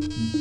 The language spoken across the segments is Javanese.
Mm-hmm.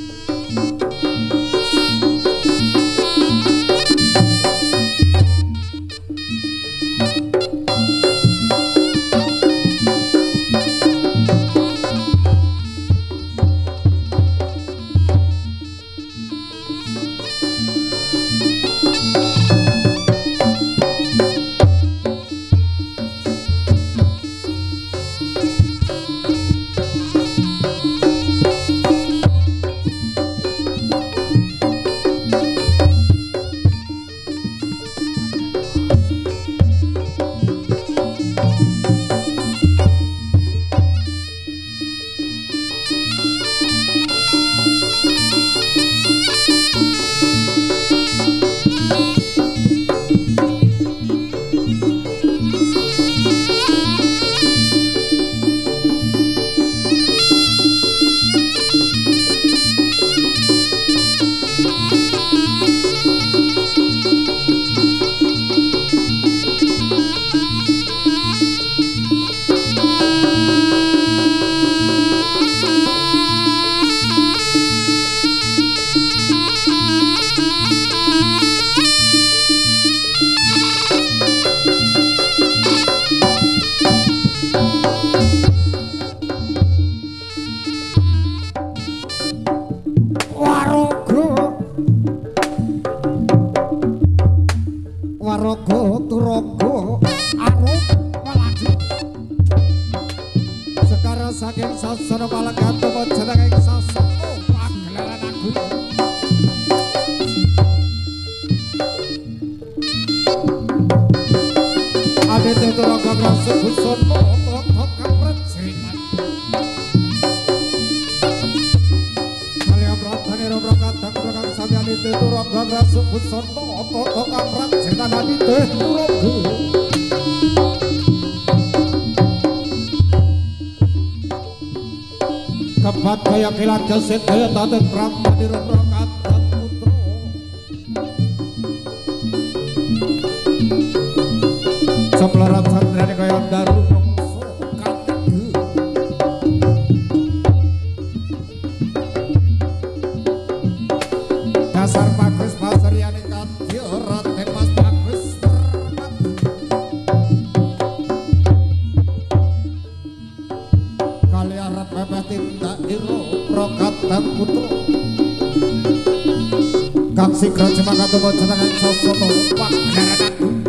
setan pra Tumpah Jenengan Sosoto Pak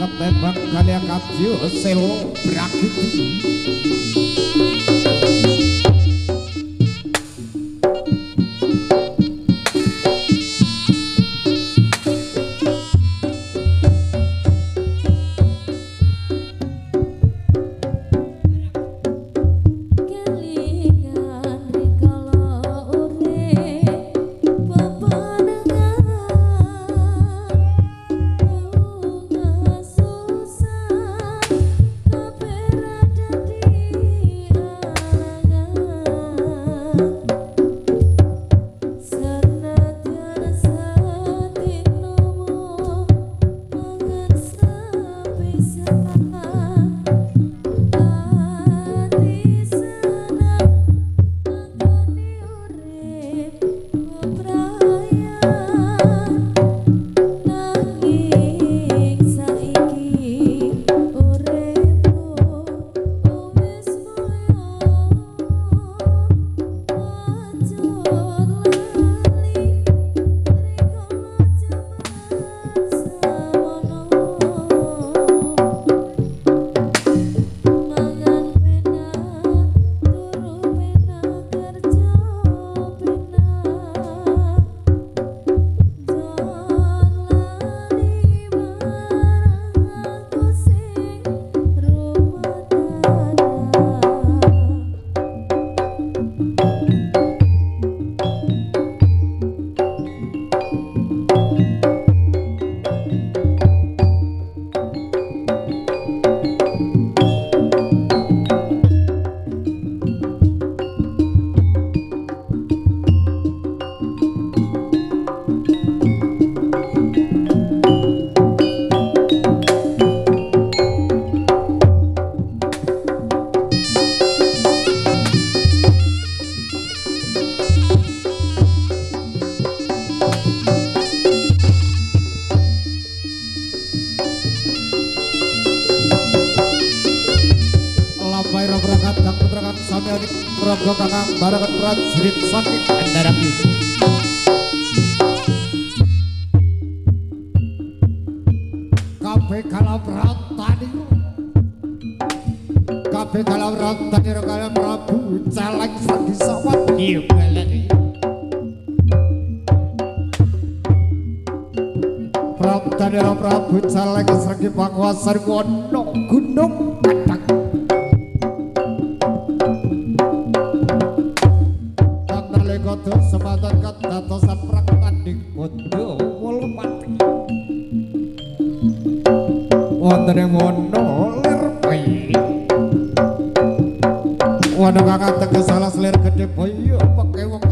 ketembak kali kapju selo brakiti dos sematan kadatosan praktanding bodho Wolmati. Wonten ing wono lir bayi. Wono kakang teges salah lir gedhe bayi peke wong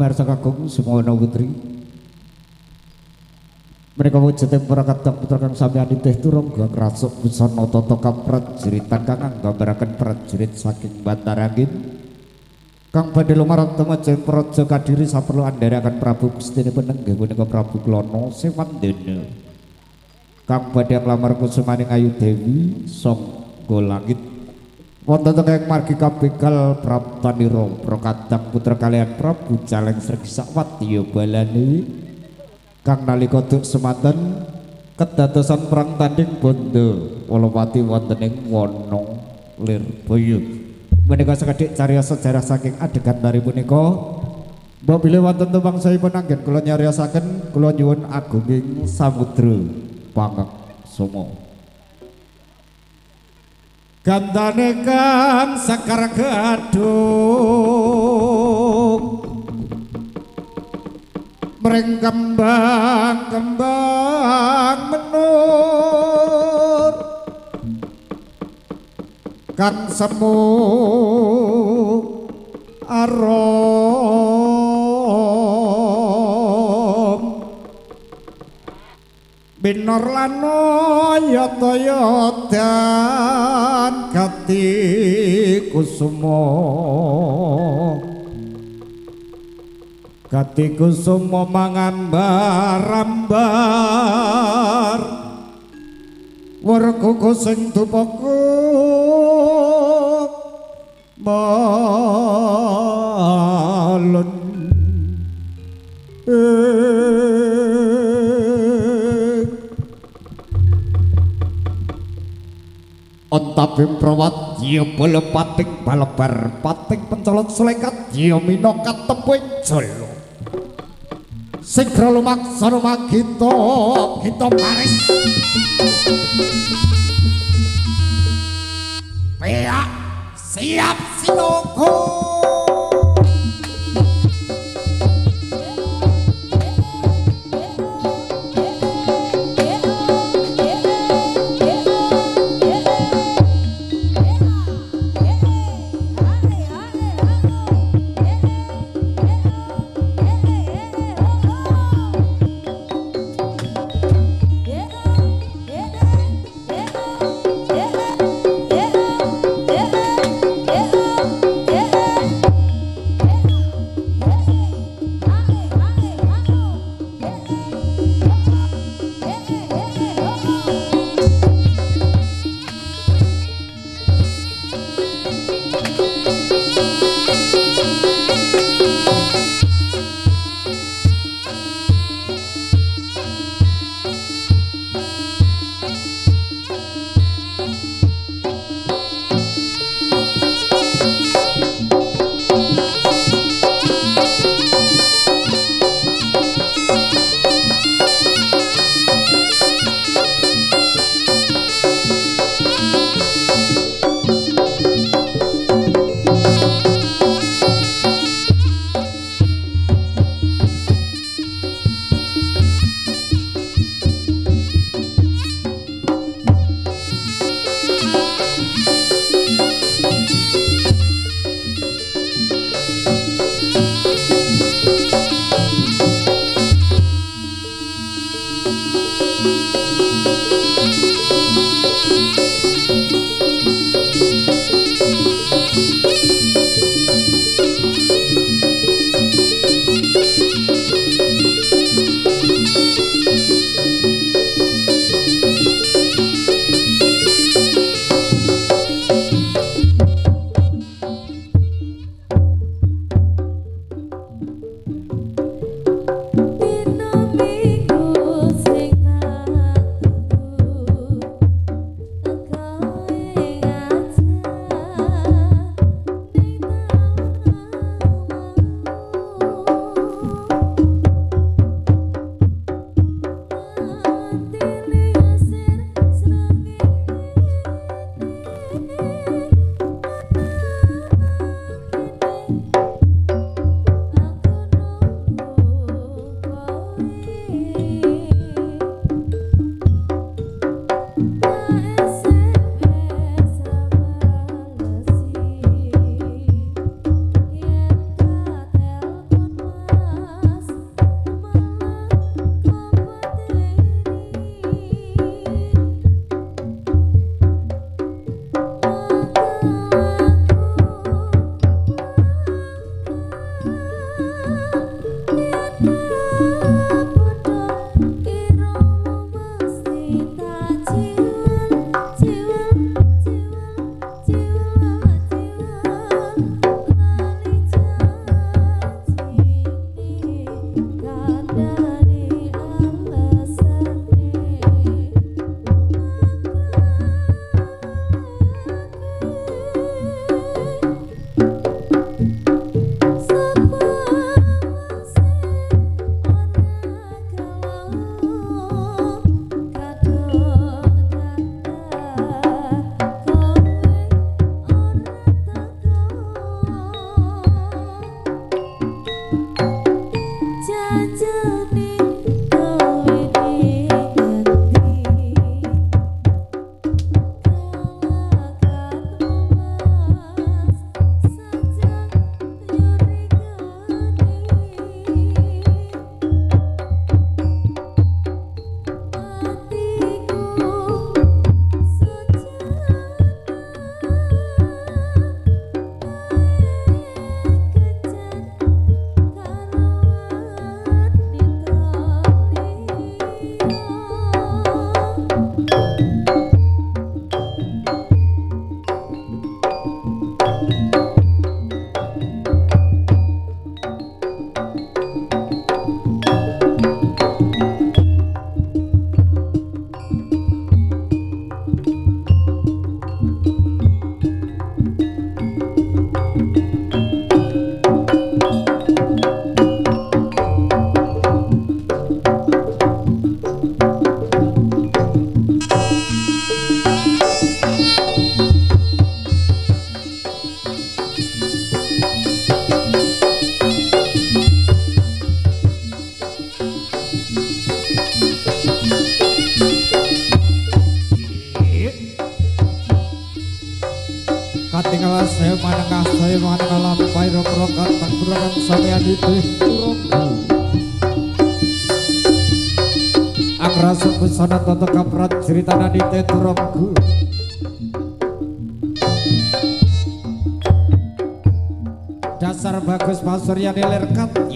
pamirsa kakung semono putri. Mereka wujudnya para kadang putra kang sampeyan teh turung gang rasuk busana tata kamprat jeritan kang nggambaraken prajurit saking Bantarangin. Kang badhe lumarat tumajeng praja Kadiri saperlu andharaken Prabu Gustinipun nenggih punika Prabu Klono Sewandana. Kang badhe nglamar kusumaning Ayu Dewi sangga langit wonten tenging margi kabegal Praptanira Prakadang putra kalian Prabu Jaleng Sregi Sakwati balani kang nalika duk semanten kedadosan perang tanding bondo. Wolowati wonten ing Wono Lirboyo. Menika sekedhik cariyos sejarah saking adegan dari Mbok bilih wonten tumpang saipun anggen kula nyariosaken kula nyuwun agunging samudra pangek sumo Gandane kang sekar gadung. Mring kembang-kembang menur. Kan semu arom Binor lano yoto-yotan gati kusumo. Gati kusumo mangambar-ambar. Warku kusing tupoku Malun Ontapim prawat ya bala pating balebar pating pencolot sulekat ya minokat tepuing jolo. Sigra lumaksana magita kita paris Peak siap sinoko ceritana di turungku Dasar bagus Mas Surya dilirkat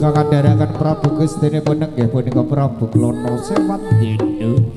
Kakak darakan Prabu Gus dene poneng nggih punika Prabu Klono sewat dinduk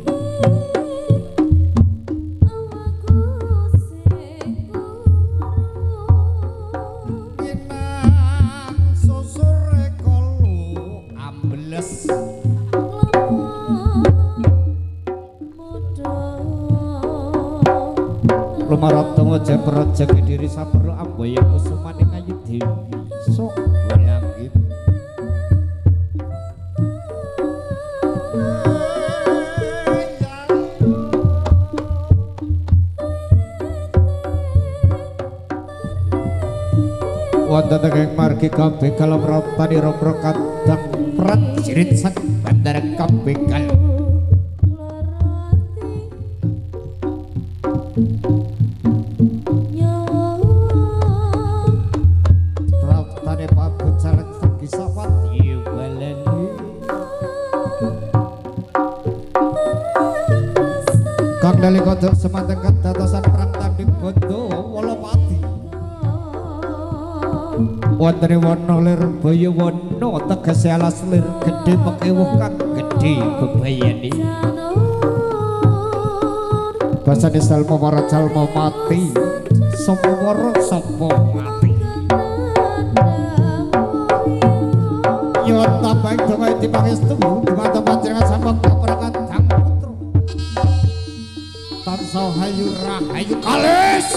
alas lir gedhe pekewuh kang gedhe bebayani. Basane salmo para calmo mati. Sapa waro sapa mati. Yo tabang dewa di pangestu dewa tempat jeneng sampun keprakat sang putra Tansah hayu rahayu kalis.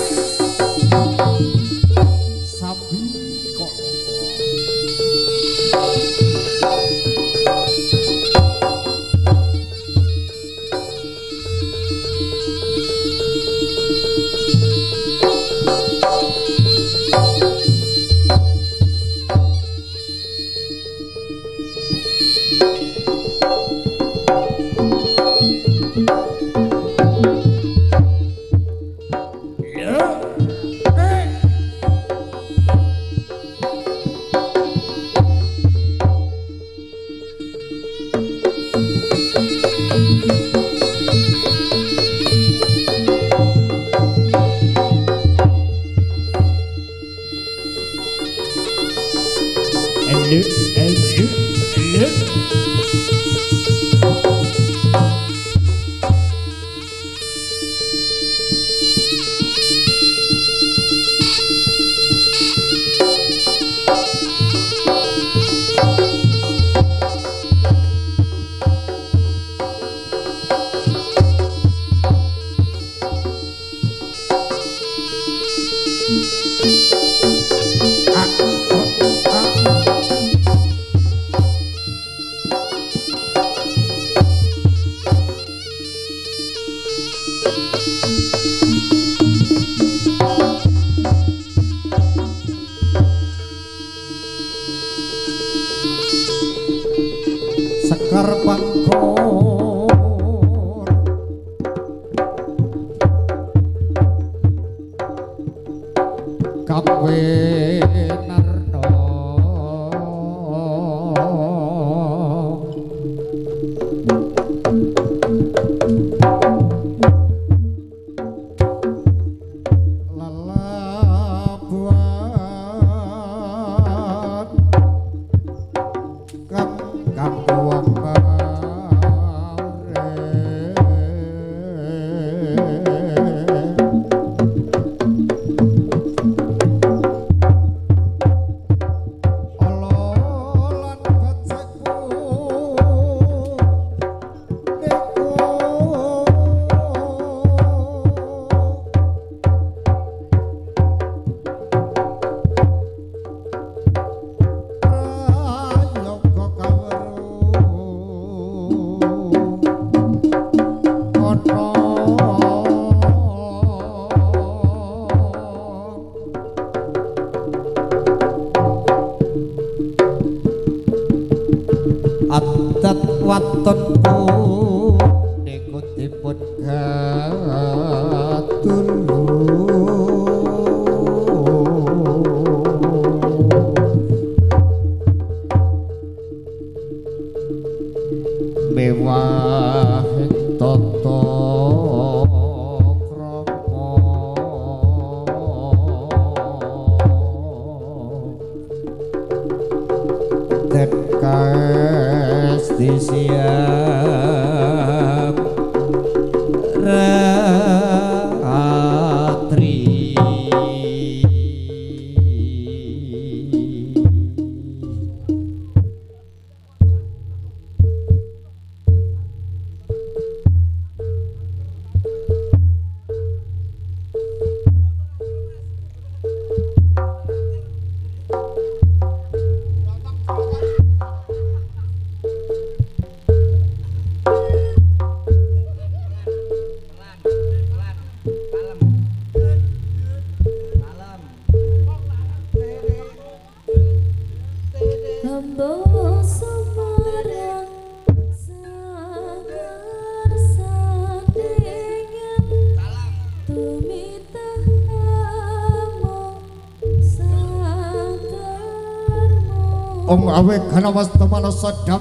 Om awe kana was temana sadam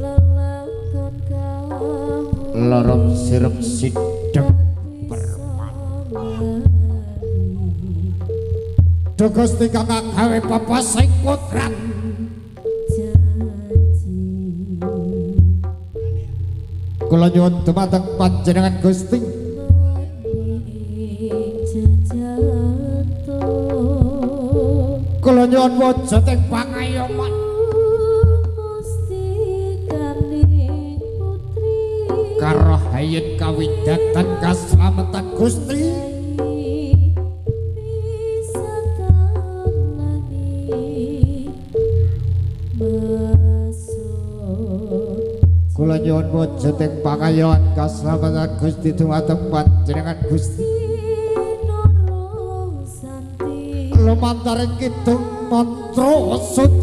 Lelakon kamu lorong sirep sideng Dogos tingkang gawe papa sing janji kula nyuwun dumateng panjenengan Gusti. Kula nyuwun wujuding pangayoman kawidatan kaslametan Gusti. Kula nyuwun wujuding pangayoman kaslametan Gusti dumateng panjenengan Gusti. Noro santi lumantar kidung mantra suci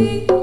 Thank you.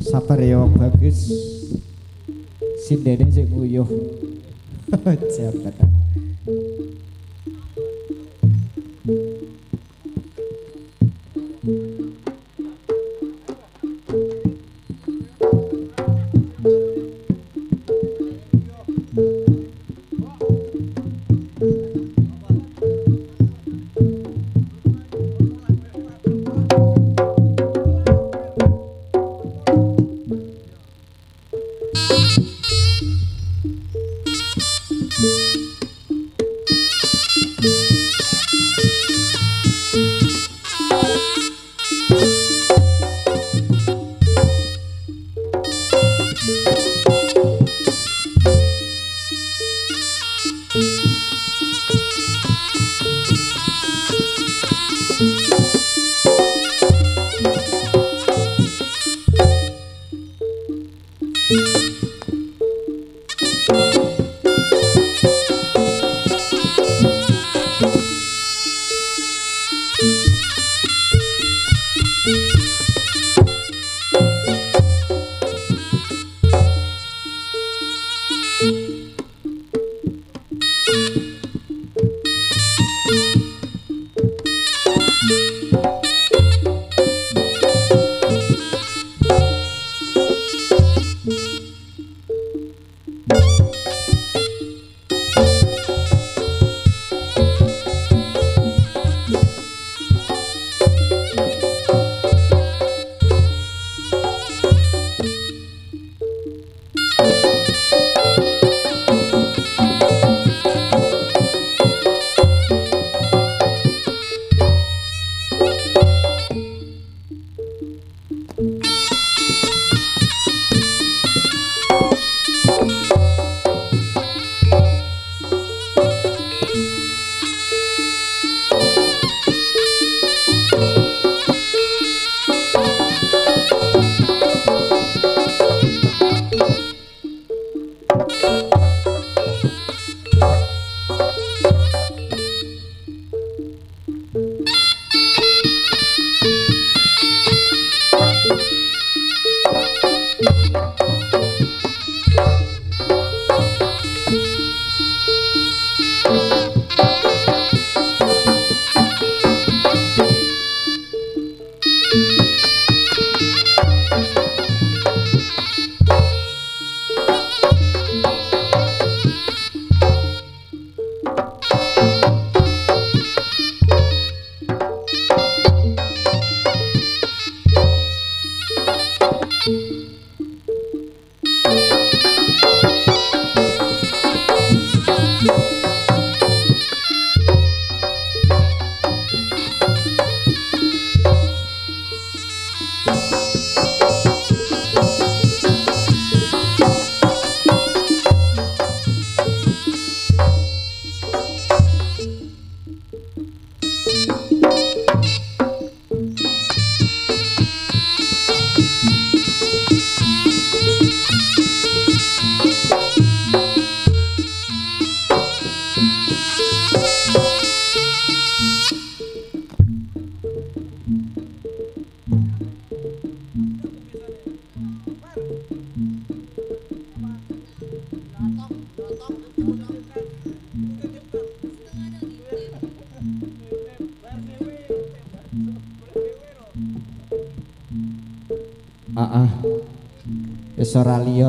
sabar ya bagus. Sindene sing nguyuh. Jabatan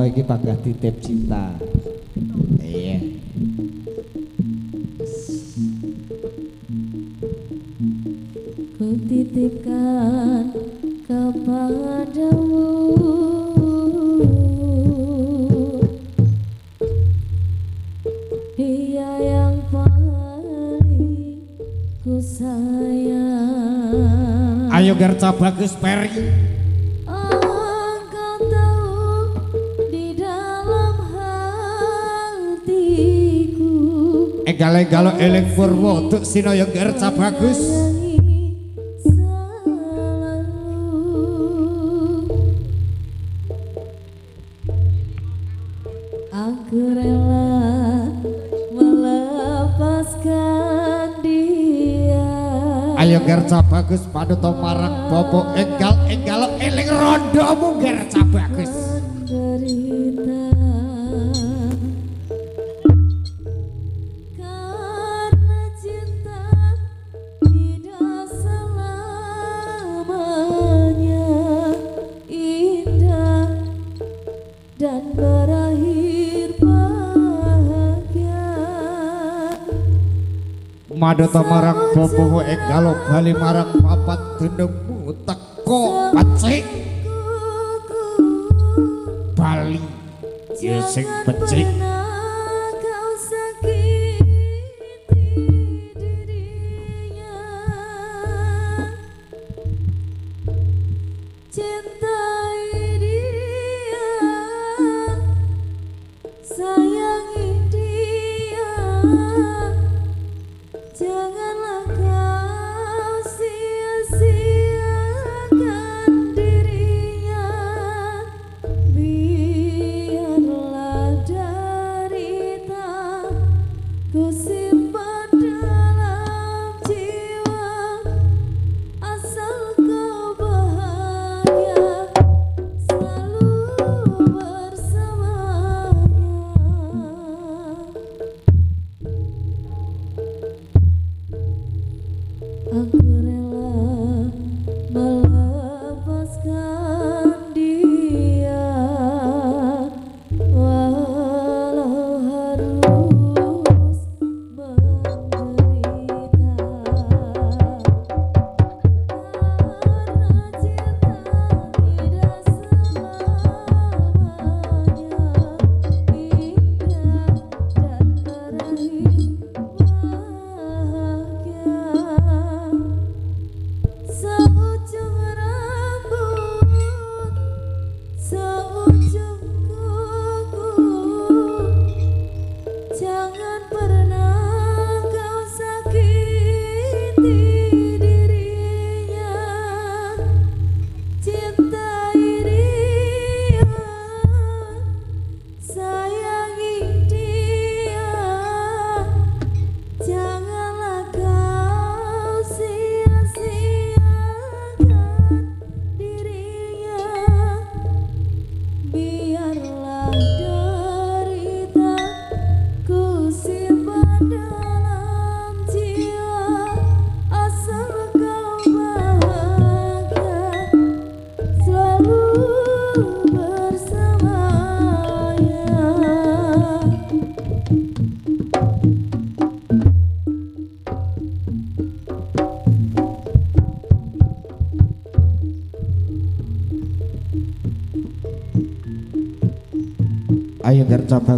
iki panggah titip cinta. Sinoyo Gerca Bagus.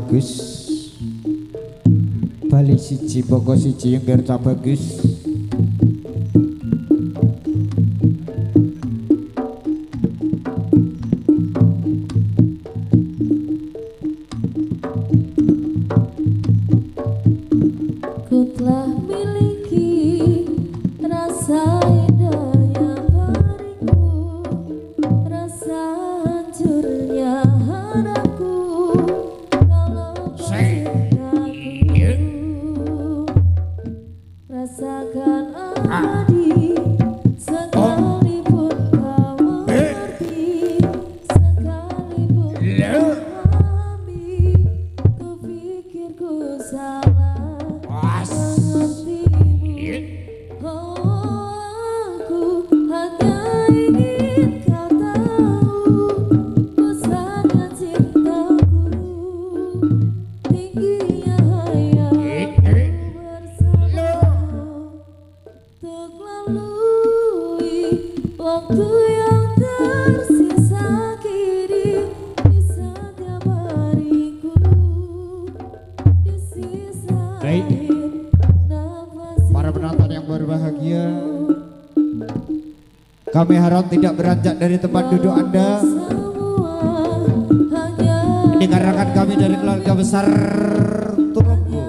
Bagus. Bali siji poko siji yang gerca kami harap tidak beranjak dari tempat duduk anda. Dikarenakan kami dari keluarga besar Turunggu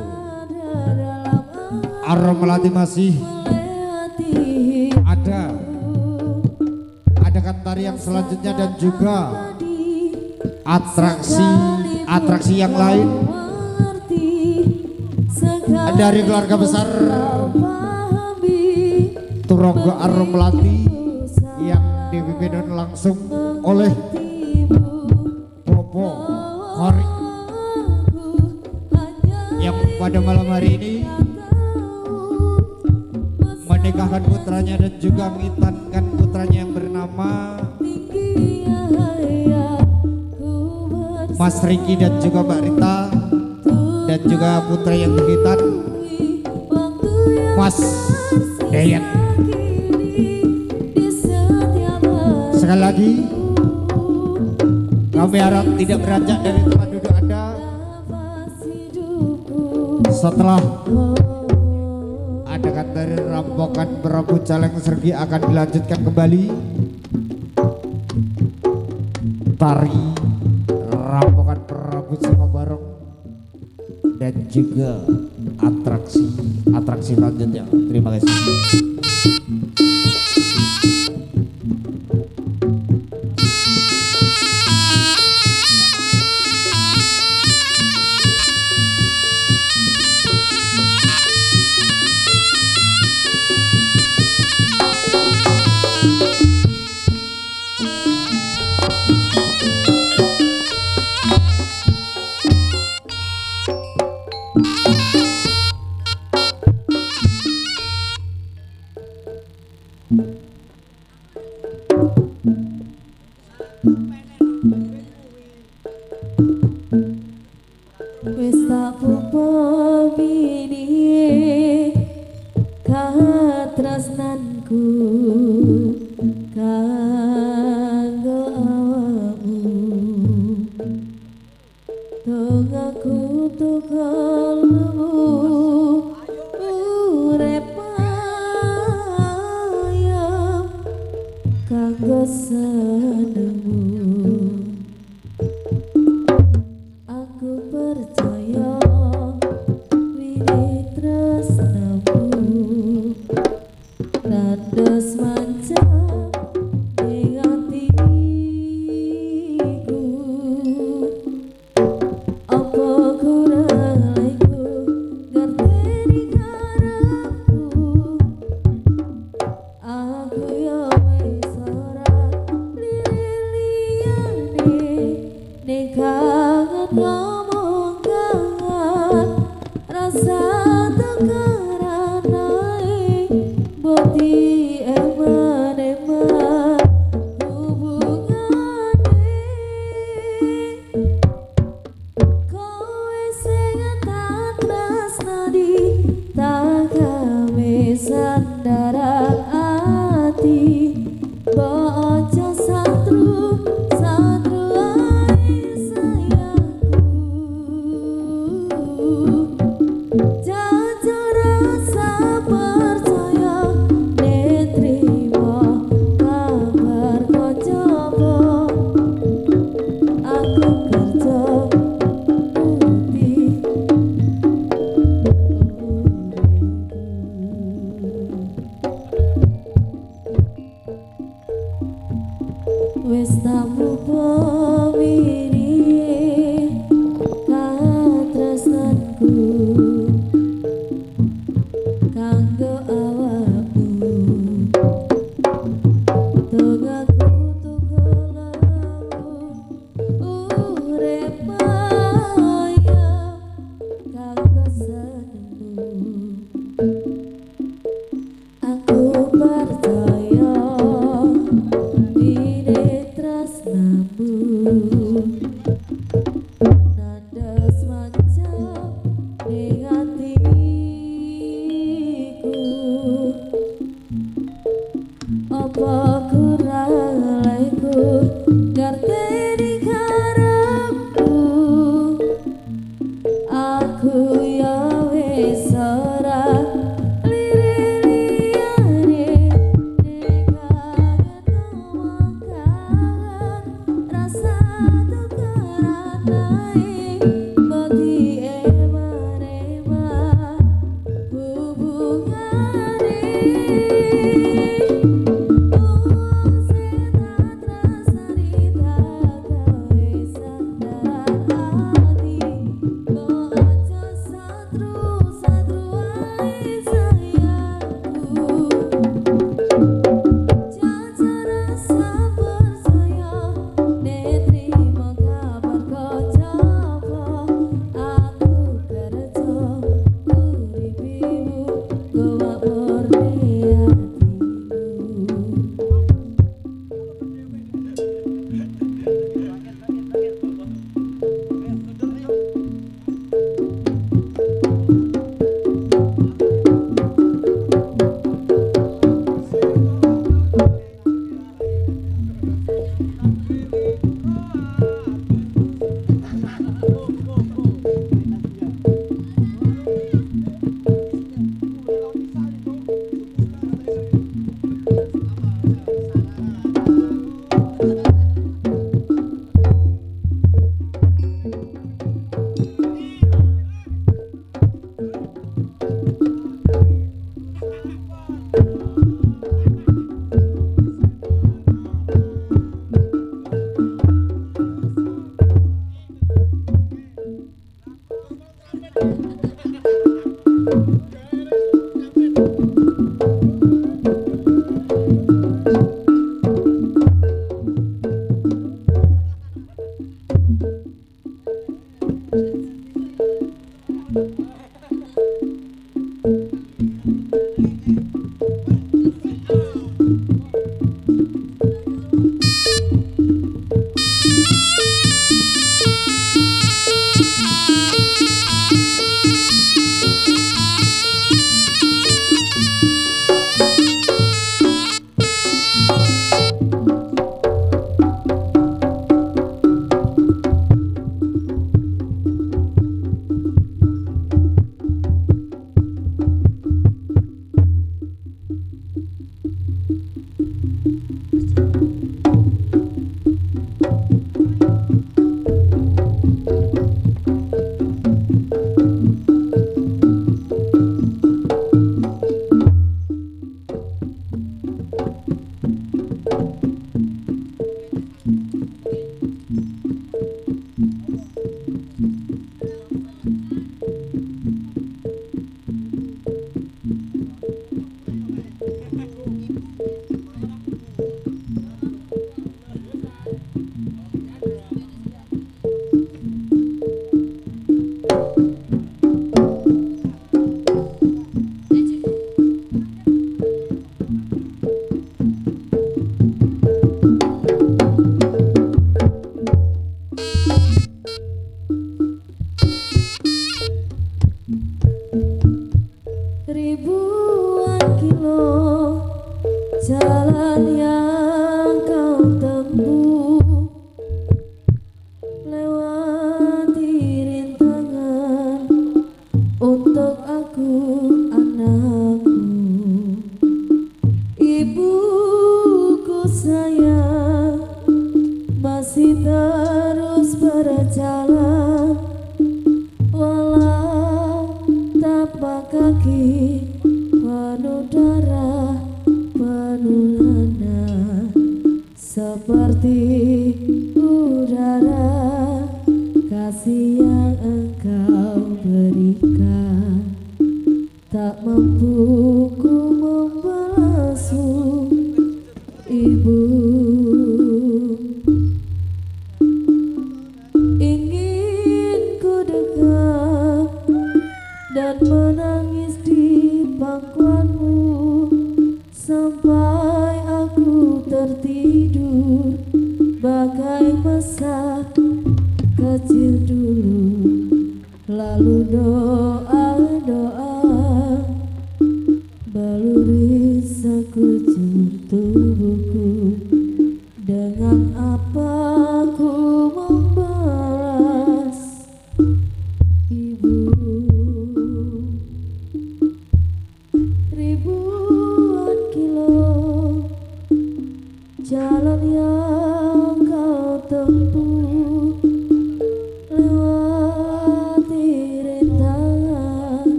ada Arom Melati masih. Hati ada adakan tarian selanjutnya dan juga atraksi atraksi yang lain. Dari keluarga besar Turonggo Arom Melati. yang langsung oleh Popo Hari yang pada malam hari ini menikahkan putranya dan juga mengitankan putranya yang bernama Mas Riki dan juga Mbak Rita dan juga putra yang dihitan Mas Deyat Kami harap tidak beranjak dari tempat duduk Anda. Setelah ada dari rampokan Berapu caleng sergi akan dilanjutkan kembali. Tari rampokan Berapu sama barong dan juga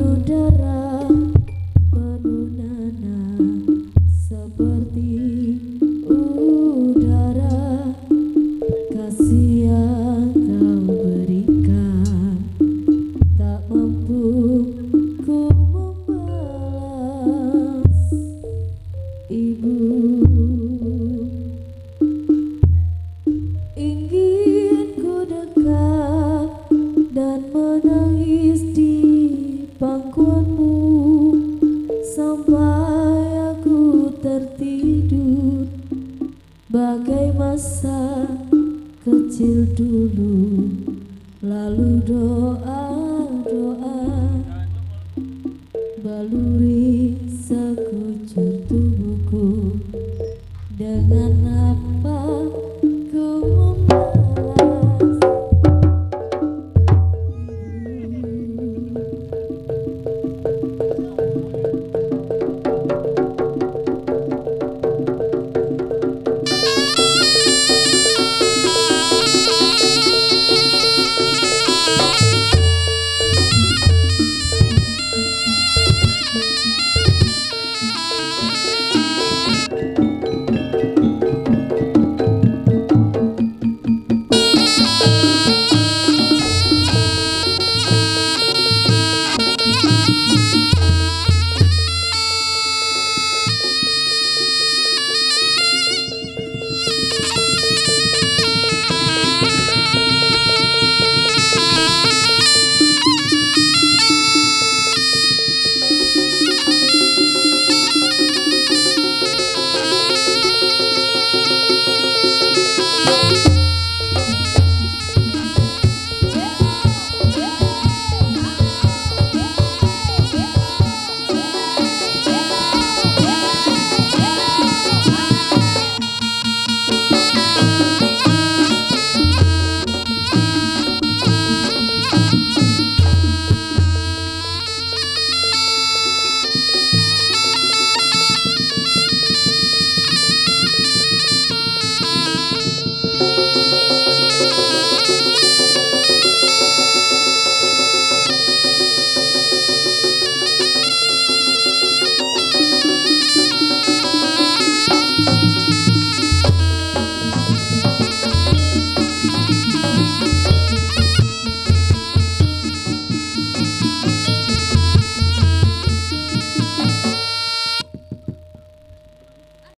udara